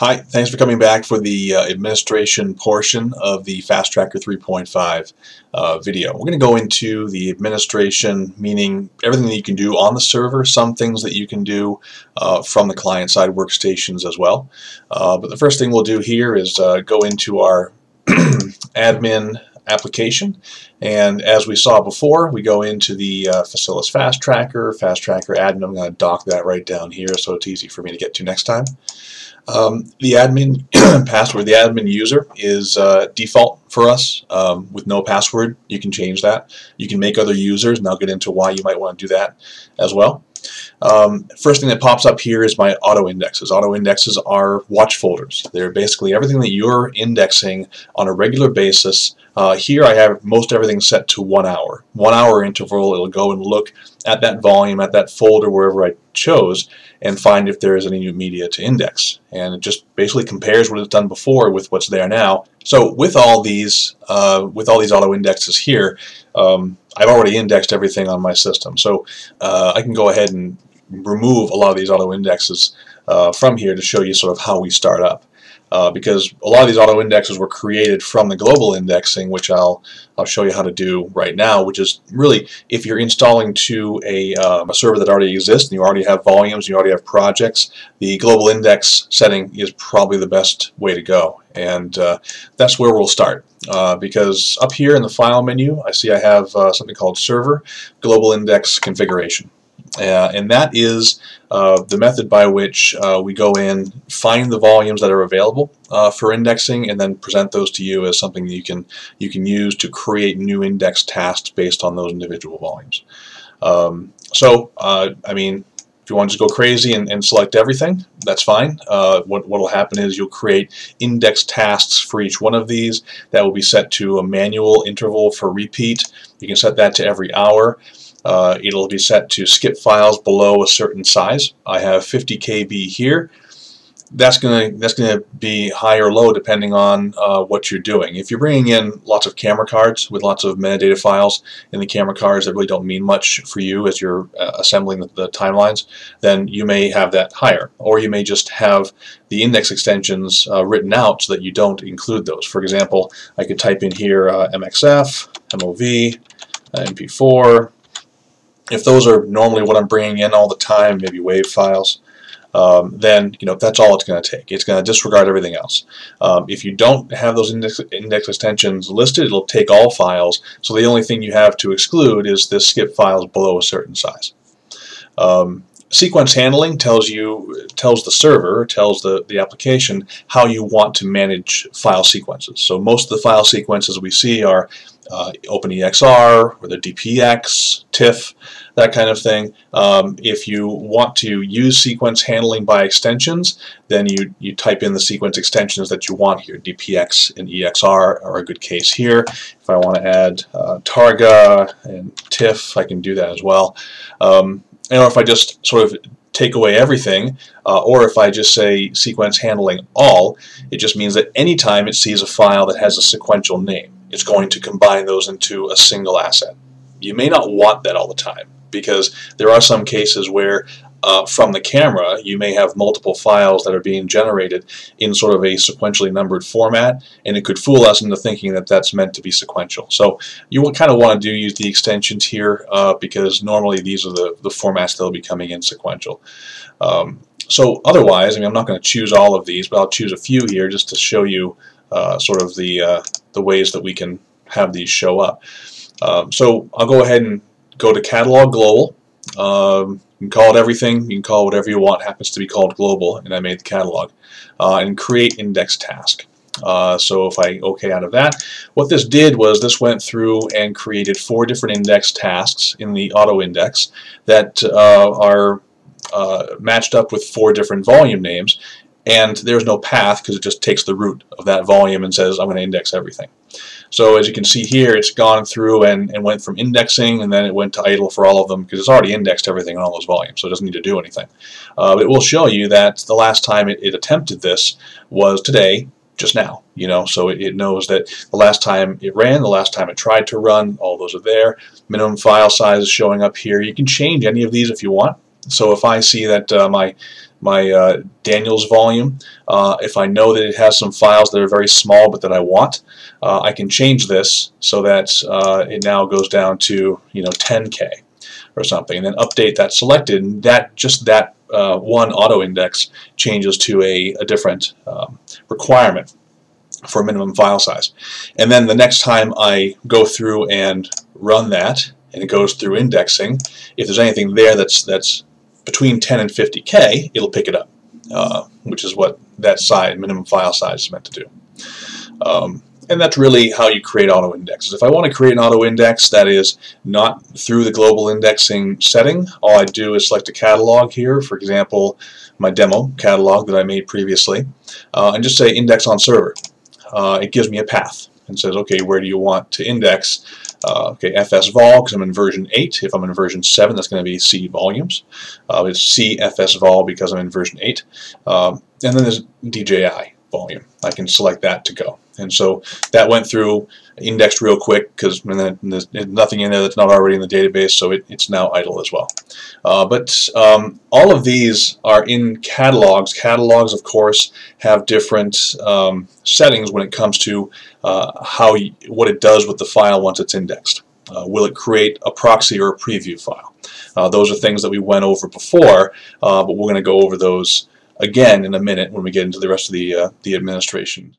Hi, thanks for coming back for the uh, administration portion of the FastTracker 3.5 uh, video. We're going to go into the administration, meaning everything that you can do on the server, some things that you can do uh, from the client-side workstations as well. Uh, but the first thing we'll do here is uh, go into our admin application and as we saw before we go into the uh, Facilis FastTracker, Fast Tracker admin, I'm going to dock that right down here so it's easy for me to get to next time. Um, the admin password, the admin user is uh, default for us um, with no password. You can change that. You can make other users, and I'll get into why you might want to do that as well. Um, first thing that pops up here is my auto indexes. Auto indexes are watch folders. They're basically everything that you're indexing on a regular basis. Uh, here I have most everything set to one hour. One hour interval, it'll go and look at that volume, at that folder, wherever I chose, and find if there is any new media to index. And it just basically compares what it's done before with what's there now. So with all these, uh, with all these auto indexes here, um, I've already indexed everything on my system. So uh, I can go ahead and remove a lot of these auto indexes uh, from here to show you sort of how we start up uh, because a lot of these auto indexes were created from the global indexing, which I'll I'll show you how to do right now. Which is really if you're installing to a, um, a server that already exists and you already have volumes, you already have projects, the global index setting is probably the best way to go, and uh, that's where we'll start. Uh, because up here in the file menu, I see I have uh, something called server global index configuration. Uh, and that is uh, the method by which uh, we go in, find the volumes that are available uh, for indexing, and then present those to you as something that you can you can use to create new index tasks based on those individual volumes. Um, so, uh, I mean, if you want to just go crazy and, and select everything, that's fine. Uh, what will happen is you'll create index tasks for each one of these. That will be set to a manual interval for repeat. You can set that to every hour. Uh, it'll be set to skip files below a certain size. I have 50 KB here. That's gonna that's gonna be high or low depending on uh, what you're doing. If you're bringing in lots of camera cards with lots of metadata files in the camera cards that really don't mean much for you as you're uh, assembling the, the, timelines, then you may have that higher, or you may just have the index extensions uh, written out so that you don't include those. For example, I could type in here uh, MXF, MOV, MP4, if those are normally what I'm bringing in all the time, maybe WAV files, um, then you know that's all it's going to take. It's going to disregard everything else. Um, if you don't have those index, index extensions listed, it'll take all files. So the only thing you have to exclude is the skip files below a certain size. Um, sequence handling tells you tells the server tells the the application how you want to manage file sequences so most of the file sequences we see are uh, OpenEXR or the DPX, TIFF, that kind of thing. Um, if you want to use sequence handling by extensions, then you, you type in the sequence extensions that you want here. DPX and EXR are a good case here. If I want to add uh, Targa and TIFF, I can do that as well. Um, and if I just sort of take away everything, uh, or if I just say sequence handling all, it just means that anytime it sees a file that has a sequential name, it's going to combine those into a single asset. You may not want that all the time because there are some cases where uh, from the camera you may have multiple files that are being generated in sort of a sequentially numbered format and it could fool us into thinking that that's meant to be sequential. So you will kind of want to do use the extensions here uh, because normally these are the, the formats that will be coming in sequential. Um, so otherwise, I mean, I'm not going to choose all of these, but I'll choose a few here just to show you uh, sort of the, uh, the ways that we can have these show up. Um, so I'll go ahead and go to Catalog Global. Um, you can call it everything. You can call it whatever you want. It happens to be called Global, and I made the catalog. Uh, and create index task. Uh, so if I OK out of that, what this did was this went through and created four different index tasks in the auto index that uh, are uh, matched up with four different volume names and there's no path because it just takes the root of that volume and says I'm going to index everything. So as you can see here, it's gone through and, and went from indexing, and then it went to idle for all of them because it's already indexed everything in all those volumes, so it doesn't need to do anything. Uh, but it will show you that the last time it, it attempted this was today, just now, you know, so it, it, knows that the last time it ran, the last time it tried to run, all those are there. Minimum file size is showing up here. You can change any of these if you want. So if I see that uh, my my uh, Daniels volume, uh, if I know that it has some files that are very small but that I want, uh, I can change this so that uh, it now goes down to you know 10k or something, and then update that selected, and that just that one auto index changes to a, a different um, requirement for minimum file size. And then the next time I go through and run that, and it goes through indexing, if there's anything there that's that's between 10 and 50k, it'll pick it up, uh, which is what that size, minimum file size is meant to do. Um, and that's really how you create auto indexes. If I want to create an auto index that is not through the global indexing setting, all I do is select a catalog here, for example, my demo catalog that I made previously, uh, and just say index on server. Uh, it gives me a path and says, okay, where do you want to index? Uh, okay, FS vol because I'm in version 8. If I'm in version 7, that's going to be C volumes. Uh, it's C FS vol because I'm in version 8. Um, and then there's DJI volume. I can select that to go. And so that went through, indexed real quick because there's nothing in there that's not already in the database, so it, it's now idle as well. Uh, but um, all of these are in catalogs. Catalogs, of course, have different um, settings when it comes to uh, how you, what it does with the file once it's indexed. Uh, will it create a proxy or a preview file? Uh, those are things that we went over before, uh, but we're going to go over those again in a minute when we get into the rest of the, uh, the administration.